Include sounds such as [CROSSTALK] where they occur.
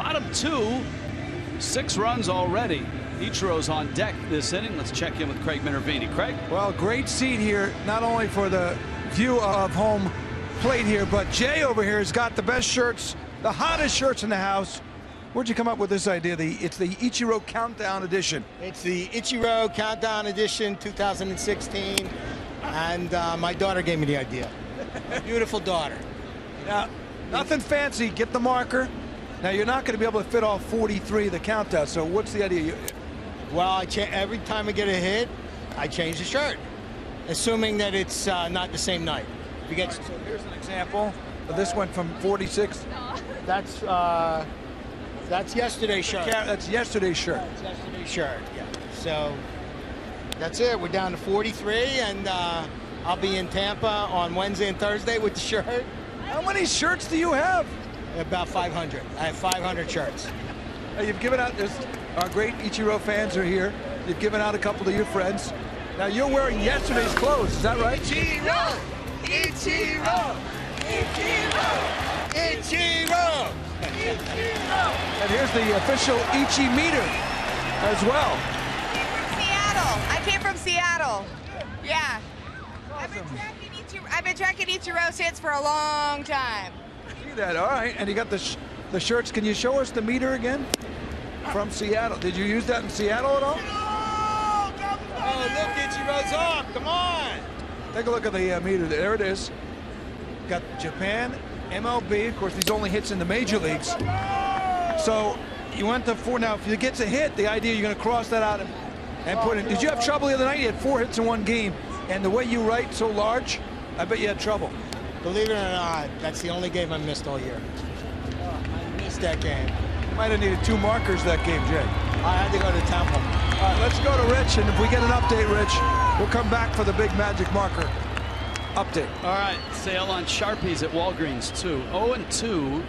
Bottom two, six runs already. Ichiro's on deck this inning. Let's check in with Craig Minervini. Craig? Well, great seat here, not only for the view of home plate here, but Jay over here has got the best shirts, the hottest shirts in the house. Where'd you come up with this idea? The It's the Ichiro Countdown Edition. It's the Ichiro Countdown Edition 2016, and uh, my daughter gave me the idea. [LAUGHS] Beautiful daughter. Now, nothing fancy. Get the marker. Now, you're not going to be able to fit all 43 of the countdown, so what's the idea? Well, I cha- every time I get a hit, I change the shirt, assuming that it's uh, not the same night. If you get, So here's an example. This went from 46. [LAUGHS] that's uh, that's yesterday's shirt. Yeah, That's yesterday's shirt. That's yesterday's shirt. Yeah. So that's it. We're down to 43, and uh, I'll be in Tampa on Wednesday and Thursday with the shirt. How many shirts do you have? About 500. I have 500 shirts. Now, you've given out, there's, our great Ichiro fans are here. You've given out a couple to your friends. Now, you're wearing yesterday's clothes, is that right? Ichiro! Ichiro! Ichiro! Ichiro! And here's the official Ichi meter as well. Seattle. I came from Seattle. Yeah. I've been tracking Ichiro, I've been tracking Ichiro since for a long time. See that? All right. And you got the, sh the shirts. Can you show us the meter again? From Seattle. Did you use that in Seattle at all? Oh, look, Ichiro's up. Come on. Take a look at the uh, meter. There it is. Got Japan, MLB. Of course, these only hits in the major leagues. So you went to four. Now, if it gets a hit, the idea you're going to cross that out and, and put in. Did you have trouble the other night? You had four hits in one game, and the way you write so large, I bet you had trouble. Believe it or not, that's the only game I missed all year. I missed that game. You might have needed two markers that game, Jay. I had to go to Temple. All right, let's go to Rich, and if we get an update, Rich, we'll come back for the big magic marker update. All right, sale on Sharpies at Walgreens, too. 0 and 2